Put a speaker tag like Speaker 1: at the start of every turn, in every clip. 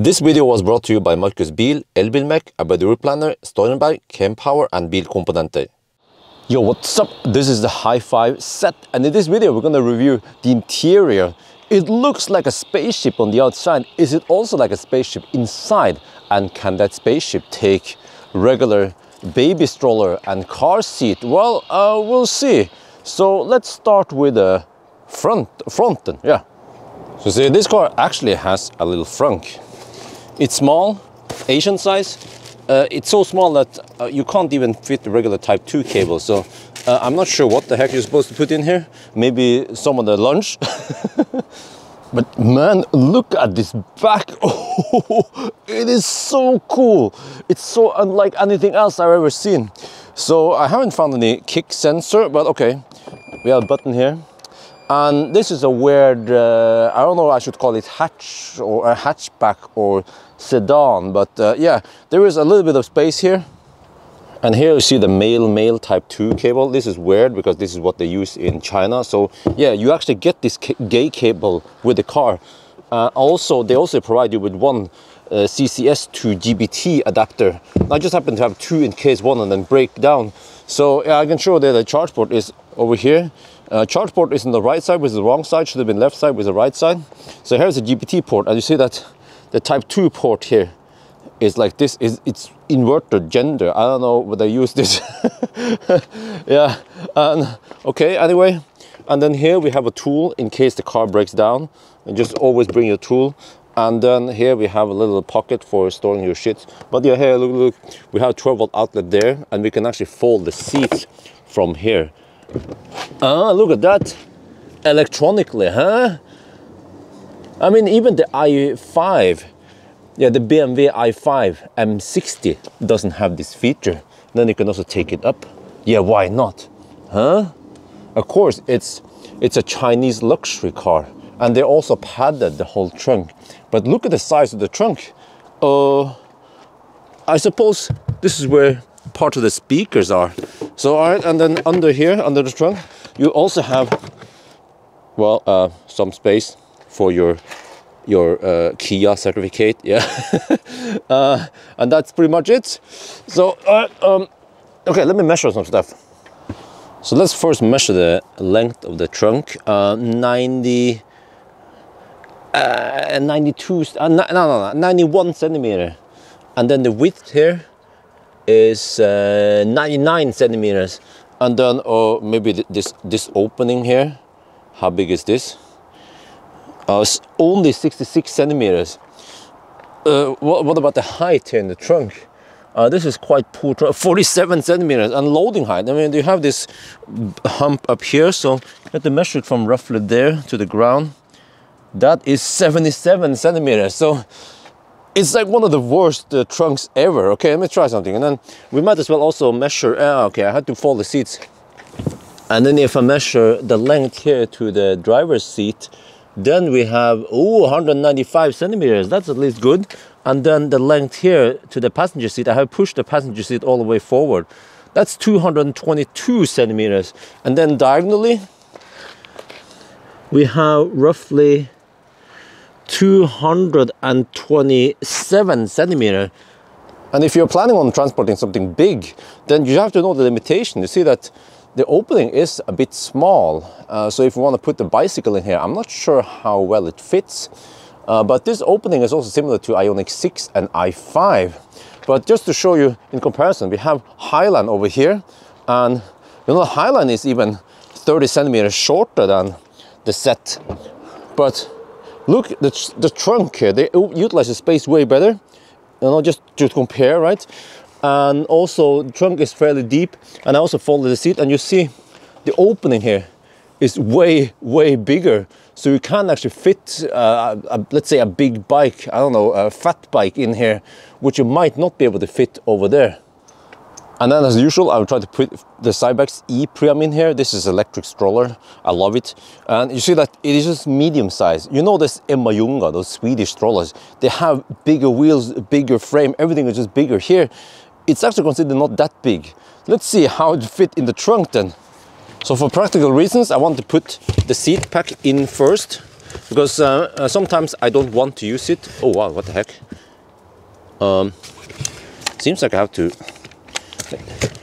Speaker 1: This video was brought to you by Marcus Bil, Elbilmek, Abadur Planner, Stormberg, Kempower and Bilkomponenter. Yo, what's up? This is the HiPhi Z and in this video we're gonna review the interior. It looks like a spaceship on the outside. Is it also like a spaceship inside? And can that spaceship take regular baby stroller and car seat? Well, uh, we'll see. So let's start with the front, fronten, yeah. So see, this car actually has a little frunk. It's small, Asian size. Uh, it's so small that uh, you can't even fit the regular Type 2 cable. So uh, I'm not sure what the heck you're supposed to put in here. Maybe some of the lunch. but man, look at this back. Oh, it is so cool. It's so unlike anything else I've ever seen. So I haven't found any kick sensor, but okay. We have a button here and this is a weird uh, i don't know i should call it hatch or a hatchback or sedan but uh, yeah there is a little bit of space here. And here you see the male male type 2 cable. This is weird because this is what they use in china. So yeah you actually get this gay cable with the car. Uh, also they also provide you with one uh, CCS to GBT adapter. I just happen to have two in case one and then break down. So yeah, I can show that the charge port is over here uh, charge port is on the right side, is the wrong side, should have been left side, with the right side. So here's the GBT port, and you see that the Type 2 port here is like this, is it's inverted gender. I don't know whether they use this. yeah, and okay, anyway. And then here we have a tool in case the car breaks down. And just always bring your tool. And then here we have a little pocket for storing your shit. But yeah, here, look, look, we have a 12 volt outlet there, and we can actually fold the seats from here. Ah, look at that. Electronically, huh? I mean, even the i5, yeah, the BMW i5 M60 doesn't have this feature. Then you can also take it up. Yeah, why not? Huh? Of course, it's it's a Chinese luxury car, and they also padded the whole trunk. But look at the size of the trunk. Uh, I suppose this is where part of the speakers are. So, all right, and then under here, under the trunk, you also have, well, uh, some space for your your uh, Kia certificate, yeah. uh, and that's pretty much it. So, um, okay, let me measure some stuff. So let's first measure the length of the trunk. Uh, 90, uh, 92, uh, no, no, no, 91 centimeter. And then the width here is uh, 99 centimeters. And then or maybe this this opening here how big is this? Uh, it's only 66 centimeters. Uh, what, what about the height here in the trunk? Uh, this is quite poor 47 centimeters and loading height. I mean you have this hump up here so you have to measure it from roughly there to the ground. That is 77 centimeters. So it's like one of the worst uh, trunks ever. Okay, let me try something. And then we might as well also measure, uh, okay, I had to fold the seats. And then if I measure the length here to the driver's seat, then we have, oh, 195 centimeters. That's at least good. And then the length here to the passenger seat, I have pushed the passenger seat all the way forward. That's 222 centimeters. And then diagonally, we have roughly 227 centimeter. And if you're planning on transporting something big, then you have to know the limitation. You see that the opening is a bit small. Uh, so if you want to put the bicycle in here, I'm not sure how well it fits. Uh, but this opening is also similar to Ioniq 6 and i5. But just to show you in comparison, we have Highland over here. And you know, Highland is even 30 centimeters shorter than the Z. But Look, the, the trunk here, they utilize the space way better. You know, just to compare, right? And also, the trunk is fairly deep. And I also folded the seat, and you see the opening here is way, way bigger. So you can actually fit, uh, a, let's say, a big bike, I don't know, a fat bike in here, which you might not be able to fit over there. And then as usual, I will try to put the Cybex E-Priam in here. This is electric stroller. I love it. And you see that it is just medium size. You know this Emmaljunga, those Swedish strollers. They have bigger wheels, bigger frame, everything is just bigger. Here, it's actually considered not that big. Let's see how it fit in the trunk then. So for practical reasons, I want to put the seat pack in first. because uh, uh, sometimes I don't want to use it. Oh wow, what the heck? Um, seems like I have to.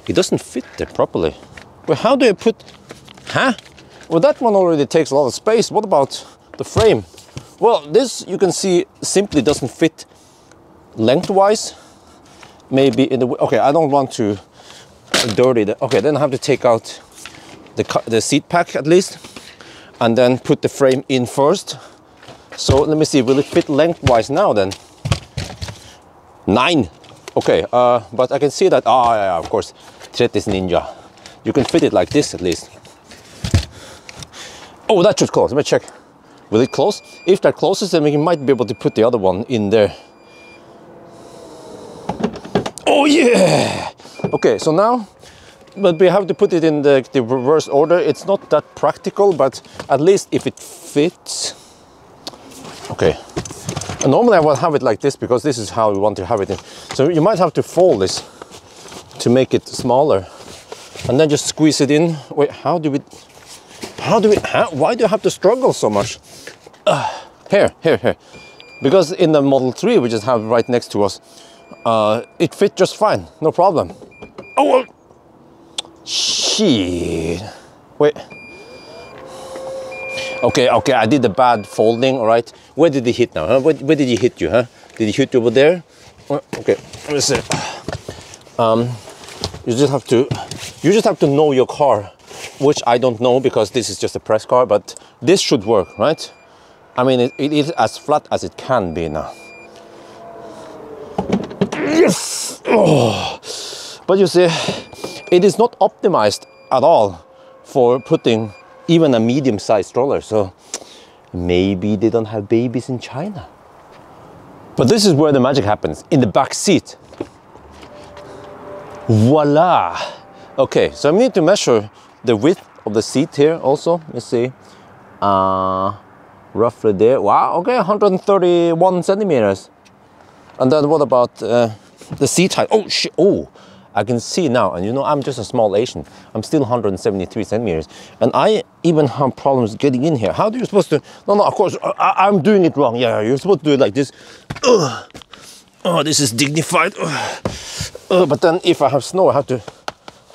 Speaker 1: It doesn't fit there properly. Well, how do I put? Huh? Well, that one already takes a lot of space. What about the frame? Well, this you can see simply doesn't fit lengthwise. Maybe in the okay. I don't want to dirty the. Okay, then I have to take out the the seat pack at least, and then put the frame in first. So let me see. Will it fit lengthwise now then? Nine. Okay, uh, but I can see that. Ah, oh, yeah, yeah, of course, Tetris Ninja. You can fit it like this at least. Oh, that should close. Let me check. Will it close? If that closes, then we might be able to put the other one in there. Oh yeah! Okay, so now, but we have to put it in the, the reverse order. It's not that practical, but at least if it fits. Okay. And normally I will have it like this because this is how we want to have it in. So you might have to fold this to make it smaller. And then just squeeze it in. Wait, how do we how do we, how, why do you have to struggle so much? Uh, here, here, here. Because in the Model 3, we just have right next to us, uh, it fit just fine, no problem. Oh, shit. Wait. Okay, okay, I did the bad folding, all right. Where did he hit now? Huh? Where, where did he hit you, huh? Did he hit you over there? Okay, let me see. Um, you just have to, you just have to know your car which I don't know because this is just a press car, but this should work, right? I mean, it, it is as flat as it can be now. Yes! Oh. But you see, it is not optimized at all for putting even a medium-sized stroller. So maybe they don't have babies in China. But this is where the magic happens, in the back seat. Voila! Okay, so I need to measure the width of the seat here also. Let's see. Uh, roughly there. Wow okay 131 centimeters. And then what about uh, the seat height? Oh shit. Oh I can see now. And you know I'm just a small Asian. I'm still 173 centimeters. And I even have problems getting in here. How do you supposed to? No no of course I, am doing it wrong. Yeah you're supposed to do it like this. Ugh. Oh this is dignified uh, but then if I have snow I have to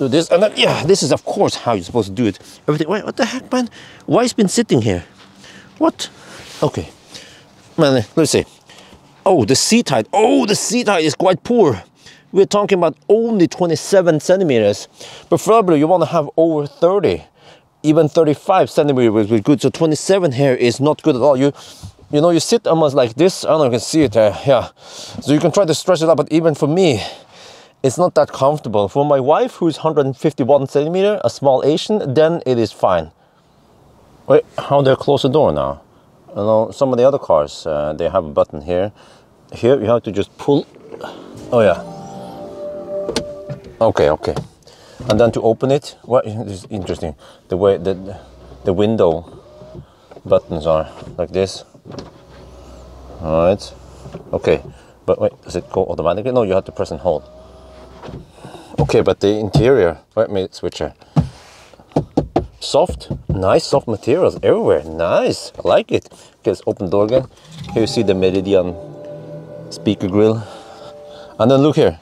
Speaker 1: do this, and then, yeah, this is of course how you're supposed to do it. Everything, wait, what the heck, man? Why has been sitting here? What? Okay, man, let's see. Oh, the seat height. Oh, the seat height is quite poor. We're talking about only 27 centimeters. Preferably, you want to have over 30, even 35 centimeters would be good. So 27 here is not good at all. You, you know, you sit almost like this. I don't know if you can see it. Uh, yeah. So you can try to stretch it out, but even for me, it's not that comfortable. For my wife, who's 151 centimeter, a small Asian, then it is fine. Wait, how I close the door now? You know, some of the other cars, uh, they have a button here. Here you have to just pull. Oh yeah. Okay, okay. And then to open it, well, interesting. The way that the window buttons are like this. All right. Okay. But wait, does it go automatically? No, you have to press and hold. Okay, but the interior, let me switch here. Soft, nice soft materials everywhere. Nice, I like it. Okay, let's open door again. Here you see the Meridian speaker grill. And then look here.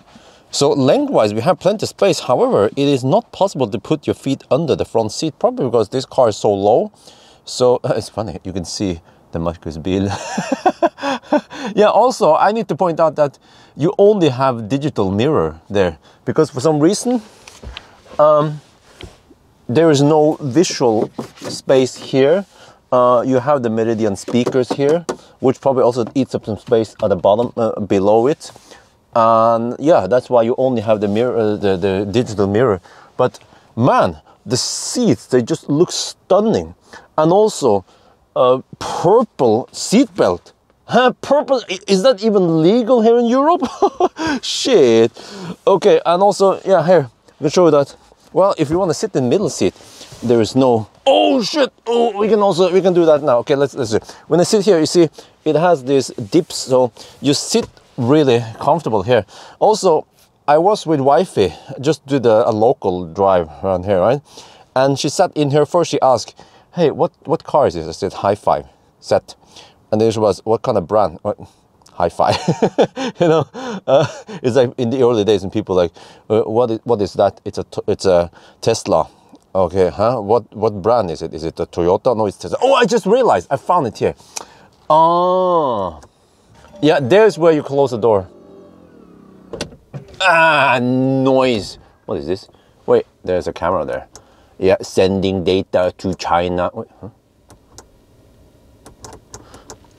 Speaker 1: So lengthwise, we have plenty of space. However, it is not possible to put your feet under the front seat, probably because this car is so low. So it's funny, you can see the Marcus Bil. yeah, also, I need to point out that you only have digital mirror there because for some reason um, there is no visual space here. Uh, you have the Meridian speakers here, which probably also eats up some space at the bottom uh, below it. And yeah, that's why you only have the mirror, uh, the, the digital mirror. But man, the seats, they just look stunning. And also, a purple seatbelt. Huh, purple, is that even legal here in Europe? Shit. Okay, and also, yeah, here, I can show you that. Well, if you want to sit in the middle seat, there is no, oh shit, oh, we can also, we can do that now. Okay, let's, let's see. When I sit here, you see, it has these dips, so you sit really comfortable here. Also, I was with wifey, just did a, a local drive around here, right? And she sat in here first, she asked, hey, what, what car is this? I said, high five. Z. And the issue was, what kind of brand? What? Hi-Fi, you know, uh, it's like in the early days, and people like, uh, what is what is that? It's a it's a Tesla. Okay, huh? What what brand is it? Is it a Toyota? No, it's Tesla. Oh, I just realized I found it here. Oh, yeah. There's where you close the door. Ah, noise. What is this? Wait, there's a camera there. Yeah, sending data to China.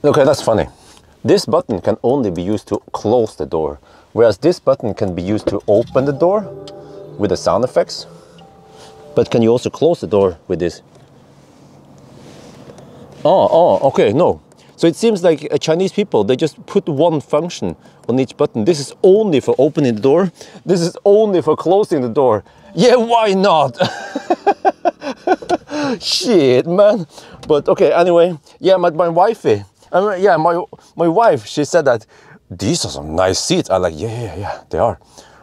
Speaker 1: Okay, that's funny. This button can only be used to close the door, whereas this button can be used to open the door with the sound effects. But can you also close the door with this? Oh, oh, okay, no. So it seems like uh, Chinese people, they just put one function on each button. This is only for opening the door. This is only for closing the door. Yeah, why not? Shit, man. But okay, anyway, yeah, my, my wifey, I mean, yeah, my, my wife, she said that these are some nice seats. I like, yeah, yeah, yeah, they are.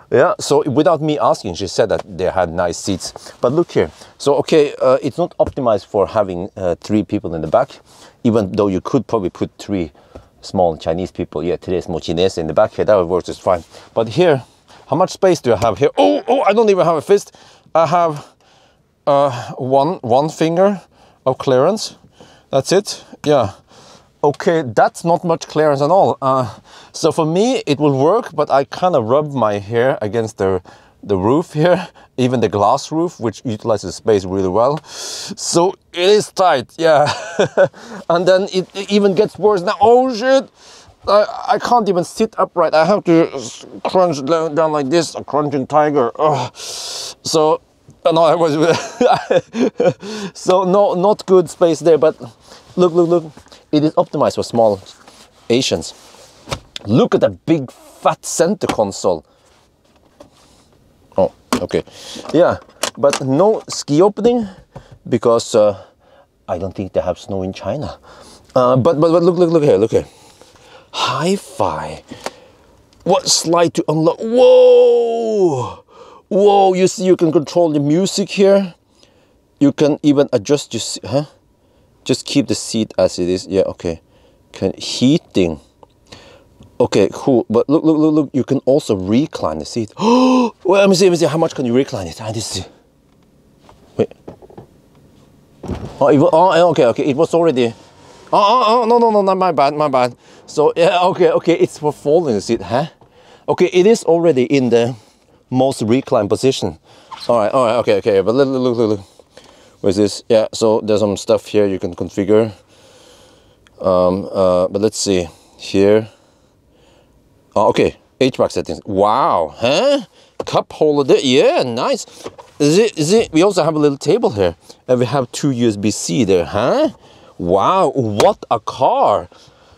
Speaker 1: Yeah, so without me asking, she said that they had nice seats. But look here. So, okay, uh, it's not optimized for having uh, three people in the back, even though you could probably put three small Chinese people, yeah, tres mochines in the back here. That would work just fine. But here, how much space do I have here? Oh, oh, I don't even have a fist. I have uh, one, one finger of clearance. That's it. Yeah okay, that's not much clearance at all. Uh, so for me, it will work, but I kind of rub my hair against the, the roof here, even the glass roof, which utilizes space really well. So it is tight, yeah. and then it, it, even gets worse now. Oh shit! I, I can't even sit upright. I have to crunch down, down like this, a crunching tiger. Ugh. So no, I was so no, not good space there. But look, look, look it is optimized for small Asians. Look at that big fat center console. Oh, okay. Yeah, but no ski opening because uh, I don't think they have snow in China. Uh, but, but, but look, look, look here, look here. HiPhi. What slide to unlock? Whoa! Whoa, you see you can control the music here. You can even adjust your, huh? just keep the seat as it is yeah okay can heating okay cool but look look look look you can also recline the seat oh well, let me see let me see how much can you recline it I need to see wait oh, it was, oh okay okay it was already oh, oh, oh no no no not my bad my bad. So yeah okay okay it's for folding the seat huh? Okay it is already in the most reclined position. All right all right okay okay but look look look look with this? Yeah so there's some stuff here you can configure. Um, uh, but let's see here. Oh, okay HVAC settings. Wow huh? Cup holder there, yeah nice. Is it is it we also have a little table here and we have two USB-C there huh wow what a car.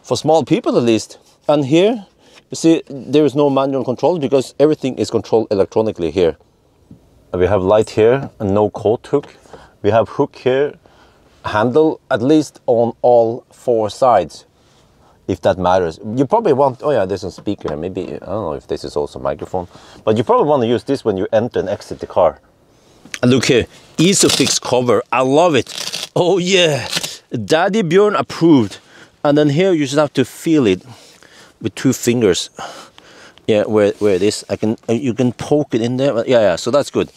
Speaker 1: For small people at least. And here you see there is no manual control because everything is controlled electronically here. We have light here and no coat hook. We have hook here, handle at least on all four sides, if that matters. You probably want, oh yeah, there's a speaker, maybe, I don't know if this is also microphone, but you probably want to use this when you enter and exit the car. And look here, Isofix cover, I love it. Oh yeah, Daddy Björn approved. And then here you just have to feel it with two fingers. Yeah, where, where it is, I can, uh, you can poke it in there. Yeah, yeah, so that's good.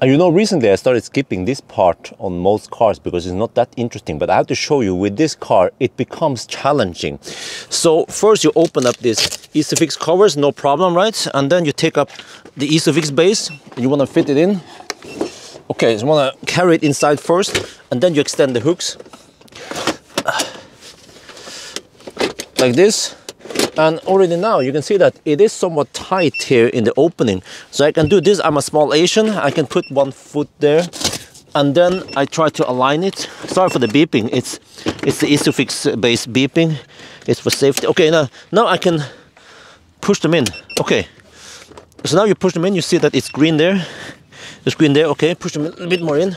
Speaker 1: And you know, recently I started skipping this part on most cars because it's not that interesting. But I have to show you, with this car, it becomes challenging. So first you open up this Isofix covers, no problem, right? And then you take up the Isofix base. You want to fit it in. Okay, so want to carry it inside first. And then you extend the hooks. Like this. And already now you can see that it is somewhat tight here in the opening. So I can do this. I'm a small Asian. I can put one foot there and then I try to align it. Sorry for the beeping. It's it's the Isofix based beeping. It's for safety. Okay now now I can push them in. Okay. So now you push them in. You see that it's green there it's green there okay push them a little bit more in.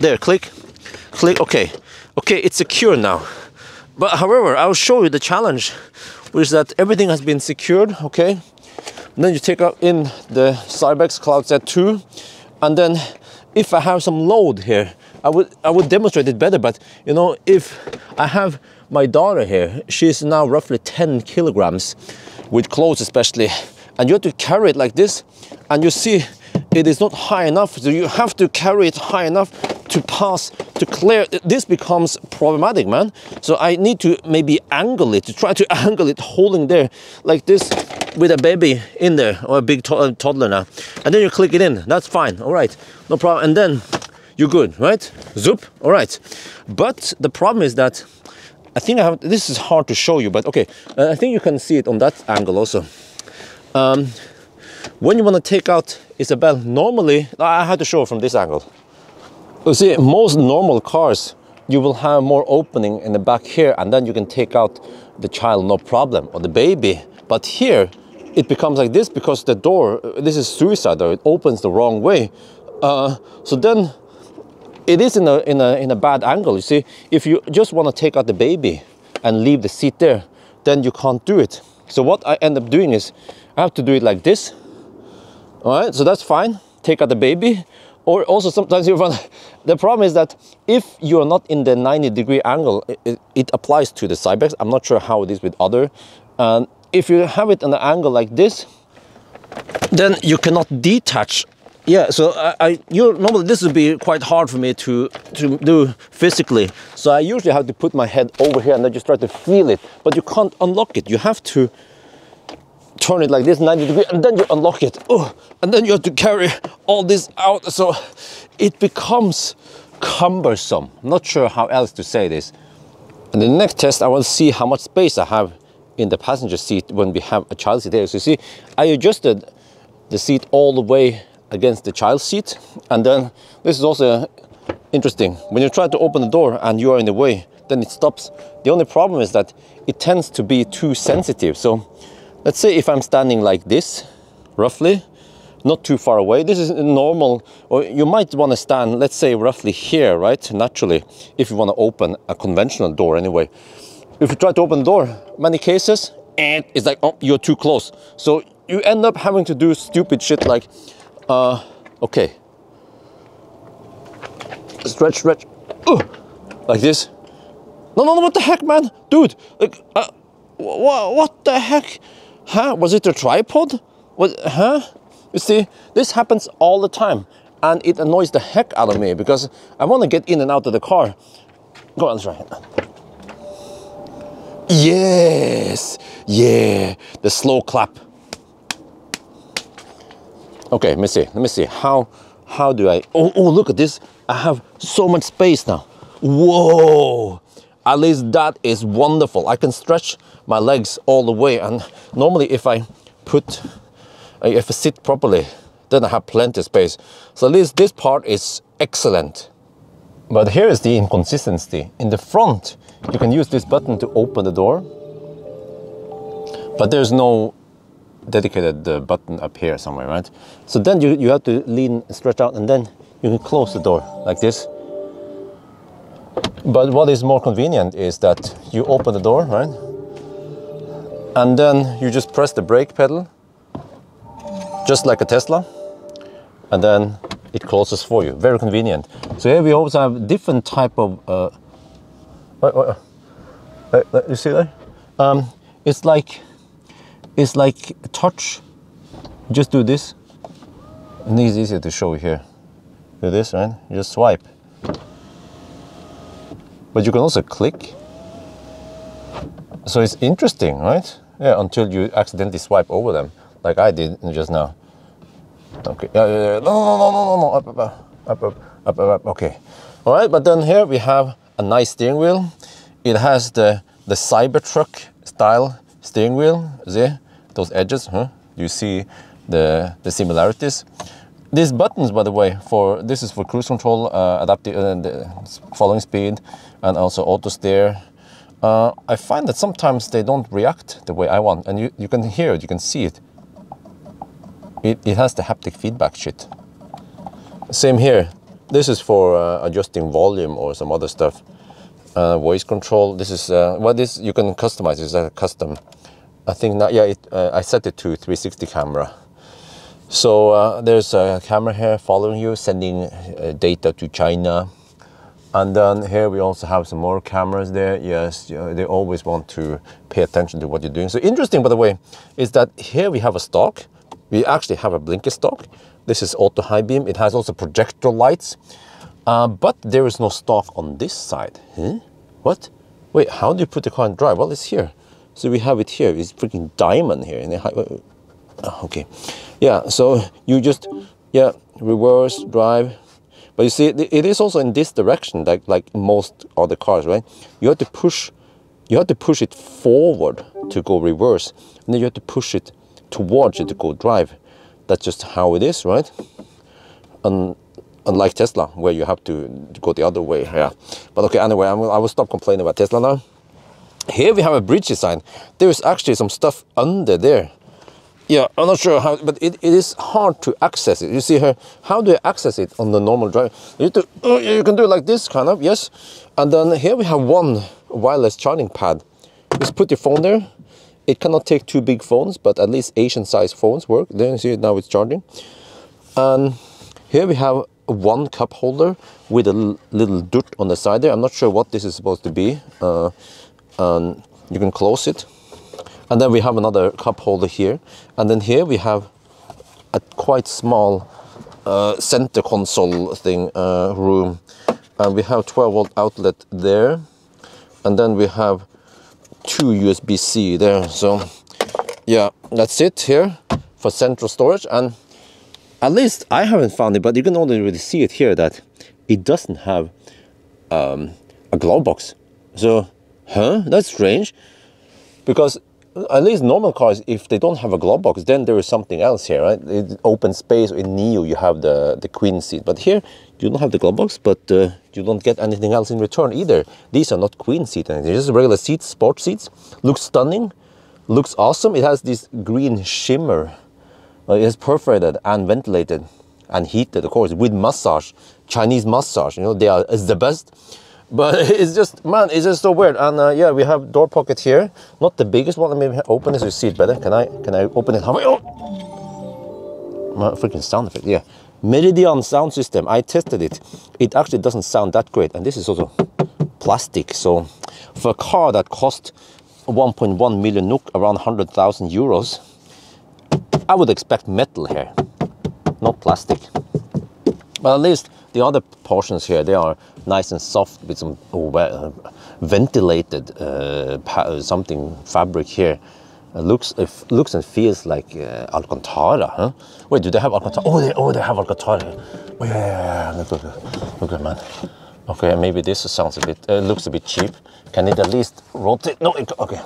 Speaker 1: There click click okay. Okay it's secure now. But however I'll show you the challenge which is that everything has been secured, okay? And then you take out in the Cybex Cloud Z2, and then if I have some load here, I would I would demonstrate it better, but you know, if I have my daughter here, she's now roughly 10 kilograms with clothes especially, and you have to carry it like this, and you see it is not high enough, so you have to carry it high enough to pass, to clear. This becomes problematic, man. So I need to maybe angle it, to try to angle it, holding there like this with a baby in there or a big to uh, toddler now. And then you click it in, that's fine, all right, no problem. And then you're good, right? Zoop, all right. But the problem is that I think I have, this is hard to show you, but okay, uh, I think you can see it on that angle also. Um, when you want to take out Isabel, normally, I had to show from this angle. You see, most normal cars, you will have more opening in the back here, and then you can take out the child, no problem, or the baby. But here, it becomes like this because the door, this is suicide it opens the wrong way. Uh, so then it is in a, in, a, in a bad angle, you see. If you just want to take out the baby and leave the seat there, then you can't do it. So what I end up doing is I have to do it like this. All right, so that's fine. Take out the baby. Or also sometimes you run, the problem is that if you are not in the 90 degree angle, it, it applies to the side Cybex. I'm not sure how it is with other. And if you have it on an angle like this, then you cannot detach yeah so I, I you normally this would be quite hard for me to to do physically so I usually have to put my head over here and then just try to feel it but you can't unlock it you have to turn it like this 90 degree and then you unlock it oh, and then you have to carry all this out so it becomes cumbersome not sure how else to say this and the next test I want to see how much space I have in the passenger seat when we have a child seat there so you see I adjusted the seat all the way against the child seat. And then this is also interesting. When you try to open the door and you are in the way, then it stops. The only problem is that it tends to be too sensitive. So let's say if I'm standing like this, roughly, not too far away. This is normal, or you might want to stand, let's say, roughly here, right? Naturally, if you want to open a conventional door anyway. If you try to open the door, many cases, and it's like, oh, you're too close. So you end up having to do stupid shit like uh, okay. Stretch, stretch. Uh, like this. No, no, no, what the heck, man? Dude, like, uh, what the heck? Huh? Was it a tripod? Huh? You see, this happens all the time. And it annoys the heck out of me because I want to get in and out of the car. Go on, try it. Yes, yeah, the slow clap. Okay, let me see. Let me see. How how do I? Oh, oh, look at this. I have so much space now. Whoa! At least that is wonderful. I can stretch my legs all the way. And normally, if I put, if I sit properly, then I have plenty of space. So at least this part is excellent. But here is the inconsistency. In the front, you can use this button to open the door, but there's no dedicated uh, button up here somewhere, right? So then you, you have to lean, stretch out, and then you can close the door like this. But what is more convenient is that you open the door, right? And then you just press the brake pedal, just like a Tesla, and then it closes for you. Very convenient. So here we also have different type of. Uh, wait, wait, wait, you see that? Um, it's like it's like touch. Just do this. And it's easier to show here. Do this, right? You just swipe. But you can also click. So it's interesting, right? Yeah, until you accidentally swipe over them, like I did just now. Okay. No, no, no, no, no, up, up, up, up, up, up. Okay. All right. But then here we have a nice steering wheel. It has the the Cybertruck style steering wheel. See? those edges, huh? You see the, the similarities. These buttons, by the way, for this is for cruise control, uh, adaptive, uh, following speed, and also auto steer. Uh, I find that sometimes they don't react the way I want, and you, you can hear it, you can see it. It, it has the haptic feedback shit. Same here. This is for uh, adjusting volume or some other stuff. Uh, voice control. This is uh, what this you can customize. It's a custom I think not, yeah, it, uh, I set it to 360 camera. So uh, there's a camera here following you, sending data to China. And then here we also have some more cameras there. Yes, they always want to pay attention to what you're doing. So interesting, by the way, is that here we have a stock. We actually have a blinker stock. This is auto high beam. It has also projector lights, uh, but there is no stock on this side. Huh? What? Wait, how do you put the car in drive? Well, it's here. So we have it here. It's freaking diamond here. Uh, okay, yeah. So you just yeah reverse drive but you see, it is also in this direction, like like most other cars, right? You have to push, you have to push it forward to go reverse, and then you have to push it towards you to go drive. That's just how it is, right? And unlike Tesla, where you have to go the other way. Yeah. But okay, anyway, I will, I will stop complaining about Tesla now. Here we have a bridge design. There is actually some stuff under there yeah, I'm not sure how, but it, it is hard to access it. You see here, how do you access it on the normal drive? You, to, uh, you can do it like this, kind of, yes. And then here we have one wireless charging pad. Just put your phone there. It cannot take two big phones, but at least Asian size phones work. There you see it now it's charging. And here we have one cup holder with a little dirt on the side there. I'm not sure what this is supposed to be. Uh, and you can close it and then we have another cup holder here. And then here we have a quite small uh, center console thing uh, room. And we have 12 volt outlet there. And then we have two USB-C there. So yeah, that's it here for central storage. And at least I haven't found it, but you can only really see it here that it doesn't have um, a glove box. So, huh? That's strange. Because at least normal cars, if they don't have a glove box, then there is something else here, right? Open space in NIO, you have the, the queen seat. But here, you don't have the glove box, but uh, you don't get anything else in return either. These are not queen seats, they're just regular seats, sport seats. Looks stunning, looks awesome. It has this green shimmer. Uh, it is perforated and ventilated and heated, of course, with massage, Chinese massage. You know, they are is the best but it's just man it's just so weird. And uh, yeah we have door pocket here. Not the biggest one. Let me open this you see it better. Can i can i open it? Halfway oh! My freaking sound effect yeah. Meridian sound system. I tested it. It actually doesn't sound that great. And this is also plastic. So for a car that cost 1.1 million NOK around 100,000 euros i would expect metal here not plastic. But at least the other portions here, they are nice and soft with some uh, ventilated uh, something fabric here. It looks it looks and feels like uh, Alcantara, huh? Wait, do they have Alcantara? Oh, they oh they have Alcantara. Oh yeah, yeah, yeah. Look, look, look, man. Okay, maybe this sounds a bit uh, looks a bit cheap. Can it at least rotate? No, it, okay.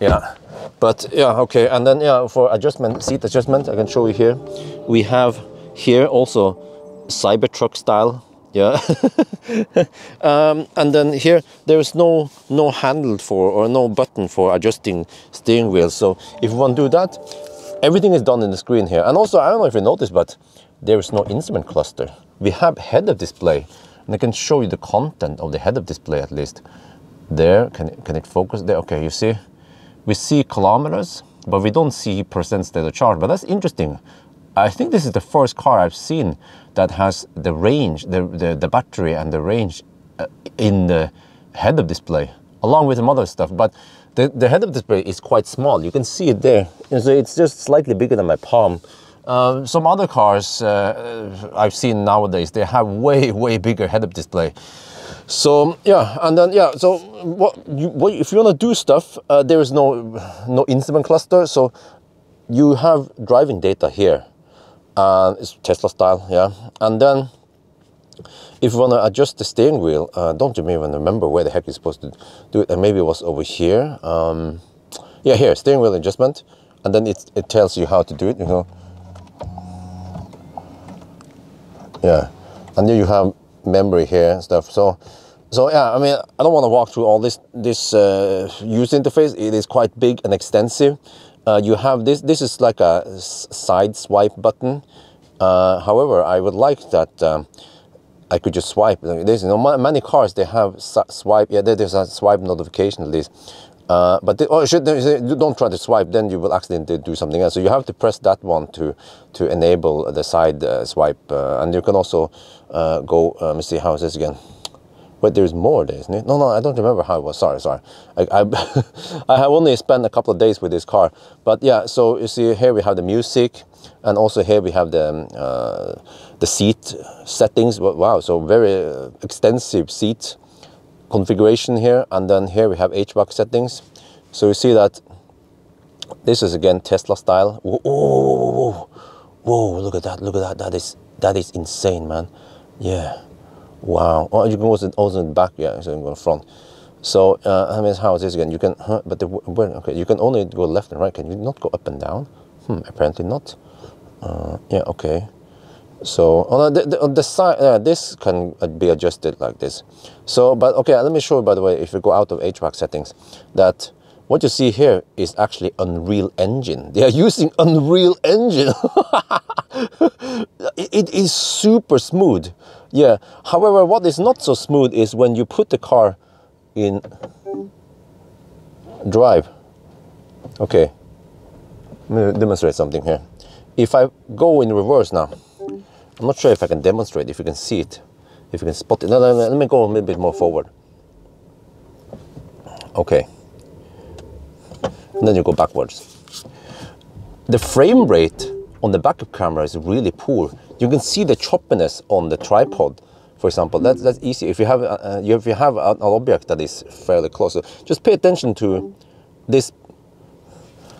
Speaker 1: Yeah, but yeah, okay. And then yeah, for adjustment, seat adjustment, I can show you here. We have here also Cybertruck style. Yeah, um, and then here there is no no handle for or no button for adjusting steering wheel. So if you want to do that, everything is done in the screen here. And also, I don't know if you noticed, but there is no instrument cluster. We have head-up display, and I can show you the content of the head-up display at least. There, can can it focus there? Okay, you see, we see kilometers, but we don't see percent state of charge. But that's interesting. I think this is the first car I've seen that has the range, the, the, the battery and the range uh, in the head-up display, along with some other stuff. But the, the head-up display is quite small. You can see it there. So it's just slightly bigger than my palm. Uh, some other cars uh, I've seen nowadays, they have way, way bigger head-up display. So yeah, and then yeah, so what, you, what if you want to do stuff, uh, there is no no instrument cluster, so you have driving data here and it's Tesla style, yeah. And then if you want to adjust the steering wheel, uh, don't you even remember where the heck you're supposed to do it? And maybe it was over here. Um, yeah, here, steering wheel adjustment. And then it, it tells you how to do it, you know. Yeah, and then you have memory here and stuff. So, so yeah, I mean, I don't want to walk through all this this uh, user interface. It is quite big and extensive uh, you have this, this is like a side swipe button. Uh, however, I would like that um, I could just swipe. There's you know many cars they have swipe. Yeah, there's a swipe notification at least. Uh, but they, oh, should, don't try to swipe, then you will accidentally do something else. So you have to press that one to to enable the side uh, swipe, uh, and you can also uh, go. let me see how is this again. But there's more days. No, no, I don't remember how it was. Sorry, sorry. I, I, I have only spent a couple of days with this car. But yeah, so you see here we have the music, and also here we have the um, uh, the seat settings. Wow, so very uh, extensive seat configuration here, and then here we have HVAC settings. So you see that this is again Tesla style. Whoa, whoa, whoa, whoa, look at that! Look at that! That is that is insane, man. Yeah. Wow. Oh, you can also also in the back. Yeah, so I'm going front. So uh, I mean, how is this again? You can, huh, but the, where, okay, you can only go left and right. Can you not go up and down? Hmm, apparently not. Uh, yeah, okay. So on the, the, on the side, uh, this can be adjusted like this. So, but okay, let me show you. By the way, if you go out of HVAC settings, that what you see here is actually Unreal Engine. They are using Unreal Engine. it is super smooth. Yeah. However, what is not so smooth is when you put the car in drive. Okay. Let me demonstrate something here. If I go in reverse now, I'm not sure if I can demonstrate, if you can see it, if you can spot it. No, no, no, let me go a little bit more forward. Okay and then you go backwards. The frame rate on the backup camera is really poor. You can see the choppiness on the tripod, for example. That's, that's easy. If you have, uh, if you have an object that is fairly close, so just pay attention to this.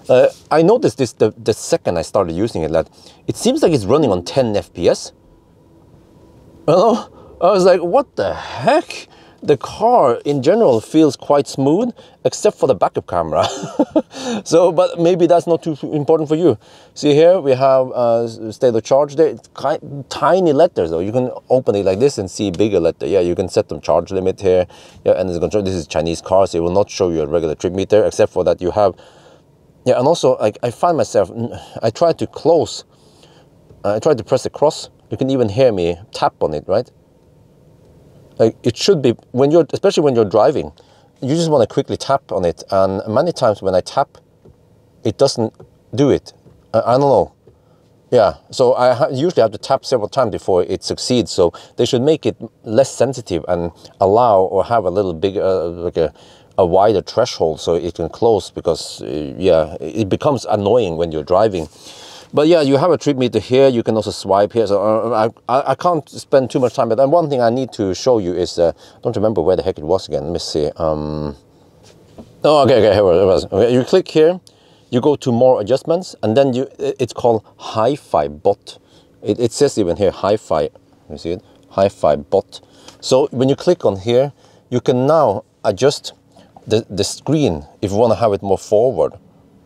Speaker 1: Uh, I noticed this the, the second I started using it, that it seems like it's running on 10 FPS. Know? I was like, what the heck? The car in general feels quite smooth except for the backup camera. So but maybe that's not too important for you. See here we have uh, state of charge there. It's kind, tiny letters though. You can open it like this and see bigger letter. Yeah you can set the charge limit here. Yeah and it's control this is chinese car so it will not show you a regular trip meter except for that you have yeah and also like i find myself i try to close i try to press the cross you can even hear me tap on it right like it should be when you're, especially when you're driving, you just want to quickly tap on it. And many times when I tap, it doesn't do it. I, I don't know. Yeah, so I ha usually have to tap several times before it succeeds. So they should make it less sensitive and allow or have a little bigger, uh, like a, a wider threshold so it can close because, uh, yeah, it becomes annoying when you're driving. But yeah, you have a trip meter here. You can also swipe here. So uh, I, I can't spend too much time. But one thing I need to show you is, uh, don't remember where the heck it was again. Let me see. Um, oh, okay, okay, here it was. Okay, you click here, you go to more adjustments, and then you it's called HiPhi Bot. It, it says even here HiPhi. You see it? HiPhi Bot. So when you click on here, you can now adjust the, the screen if you want to have it more forward,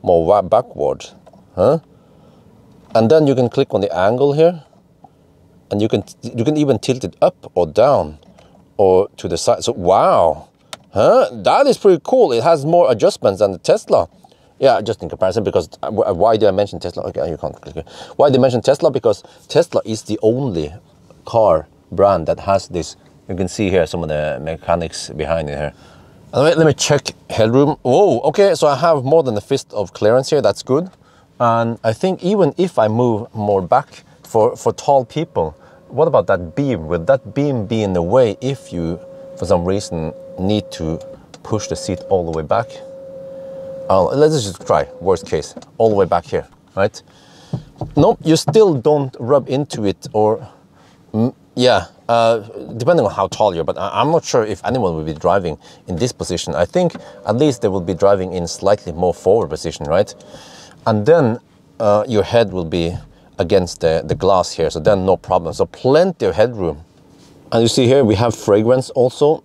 Speaker 1: more backward. Huh? And then you can click on the angle here and you can you can even tilt it up or down or to the side. So wow huh? That is pretty cool. It has more adjustments than the tesla. Yeah just in comparison because uh, uh, why did i mention tesla? Okay you can't click here. why did i mention tesla? Because tesla is the only car brand that has this. You can see here some of the mechanics behind it here. Let me, let me check headroom. Oh okay so i have more than a fist of clearance here. That's good and I think even if I move more back for, for tall people, what about that beam? Will that beam be in the way if you, for some reason, need to push the seat all the way back? Uh, let's just try, worst case, all the way back here, right? No, you still don't rub into it or, mm, yeah, uh, depending on how tall you are, but I'm not sure if anyone will be driving in this position. I think at least they will be driving in slightly more forward position, right? And then uh, your head will be against the, the glass here, so then no problem. So plenty of headroom. And you see here we have fragrance also,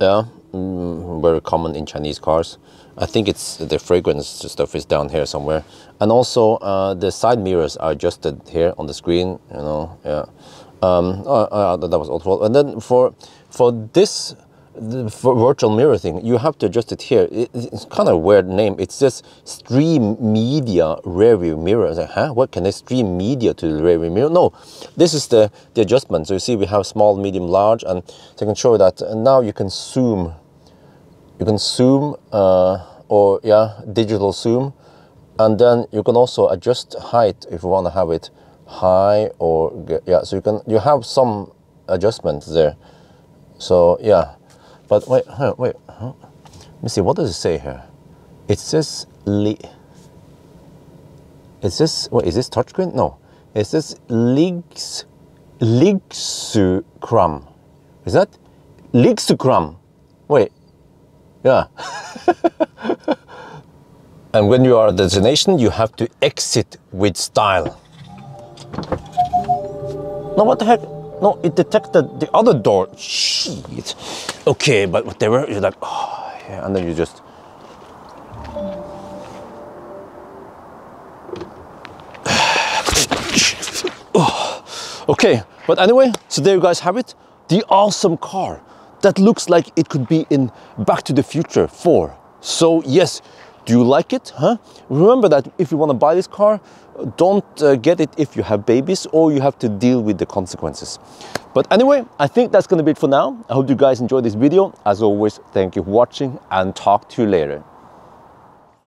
Speaker 1: yeah, mm, very common in Chinese cars. I think it's the fragrance stuff is down here somewhere. And also uh, the side mirrors are adjusted here on the screen, you know, yeah. Um, uh, uh, that was also, and then for for this the virtual mirror thing, you have to adjust it here. It, it's kind of a weird name. It's just stream media rearview mirror. Like, huh? What can I stream media to the rearview mirror? No, this is the, the adjustment. So you see we have small, medium, large, and so I can show that. And now you can zoom. You can zoom uh, or yeah, digital zoom. And then you can also adjust height if you want to have it high or yeah. So you can you have some adjustments there. So yeah But wait, huh, wait, huh? let me see. What does it say here? It says li. It says what is this touchscreen? No, it says ligs ligsucram. Is that ligsucram? Wait, yeah. and when you are at the destination, you have to exit with style. No, what the heck? No, it detected the other door. Shit. Okay, but whatever. You're like, oh, yeah, and then you just. oh. Okay, but anyway, so there you guys have it. The awesome car that looks like it could be in Back to the Future 4. So yes, do you like it? Huh? Remember that if you want to buy this car, don't uh, get it if you have babies or you have to deal with the consequences. But anyway, I think that's going to be it for now. I hope you guys enjoyed this video. As always, thank you for watching and talk to you later.